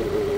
Absolutely.